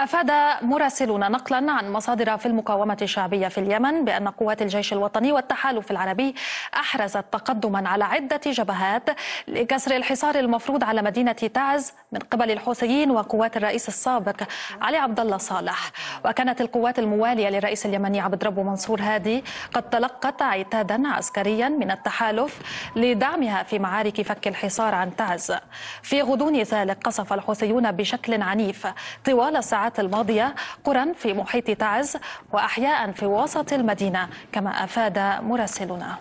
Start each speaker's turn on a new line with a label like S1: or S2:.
S1: أفاد مراسلون نقلا عن مصادر في المقاومة الشعبية في اليمن بأن قوات الجيش الوطني والتحالف العربي أحرزت تقدما على عدة جبهات لكسر الحصار المفروض على مدينة تعز من قبل الحوثيين وقوات الرئيس السابق علي عبد الله صالح. وكانت القوات الموالية للرئيس اليمني عبد ربه منصور هادي قد تلقت عتادا عسكريا من التحالف لدعمها في معارك فك الحصار عن تعز. في غضون ذلك قصف الحوثيون بشكل عنيف طوال الساعات الماضية قرى في محيط تعز وأحياء في وسط المدينة كما أفاد مراسلنا.